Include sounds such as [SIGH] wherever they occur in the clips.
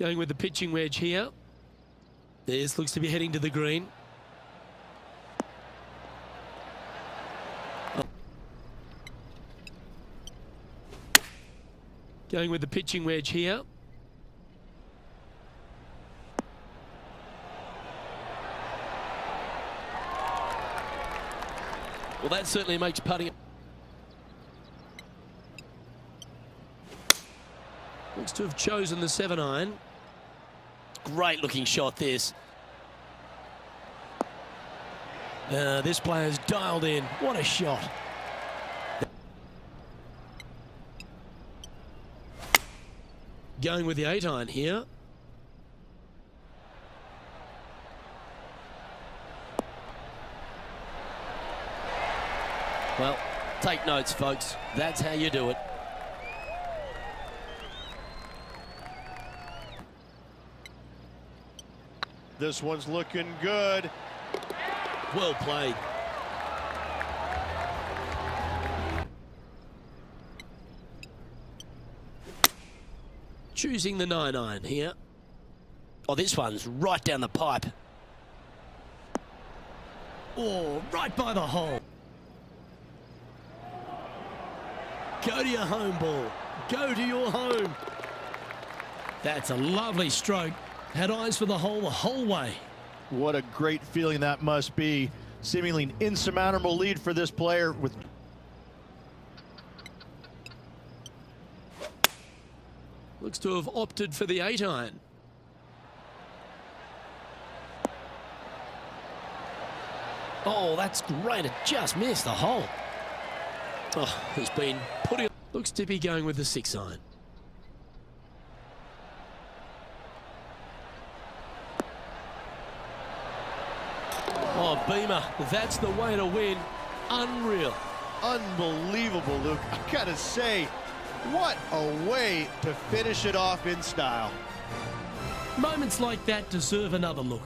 Going with the pitching wedge here. This looks to be heading to the green. Going with the pitching wedge here. Well, that certainly makes putting. Looks to have chosen the 7 iron. Great looking shot, this. Uh, this player's dialed in. What a shot. Going with the 8 iron here. Well, take notes, folks. That's how you do it. This one's looking good. Well played. Choosing the 9 iron here. Oh, this one's right down the pipe. Oh, right by the hole. Go to your home ball. Go to your home. That's a lovely stroke. Had eyes for the hole the whole way. What a great feeling that must be. Seemingly an insurmountable lead for this player with Looks to have opted for the 8 iron. Oh, that's great. It just missed the hole. Oh, he's been putting. Looks to be going with the 6 iron. Beamer, that's the way to win. Unreal. unbelievable, Luke. I gotta say, what a way to finish it off in style. Moments like that deserve another look.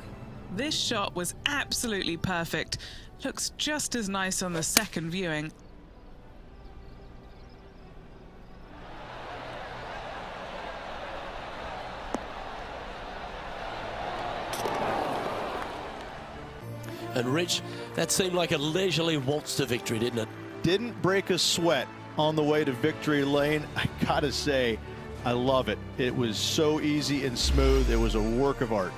This shot was absolutely perfect. Looks just as nice on the second viewing. And Rich, that seemed like a leisurely waltz to victory, didn't it? Didn't break a sweat on the way to victory lane. [LAUGHS] I gotta say, I love it. It was so easy and smooth. It was a work of art.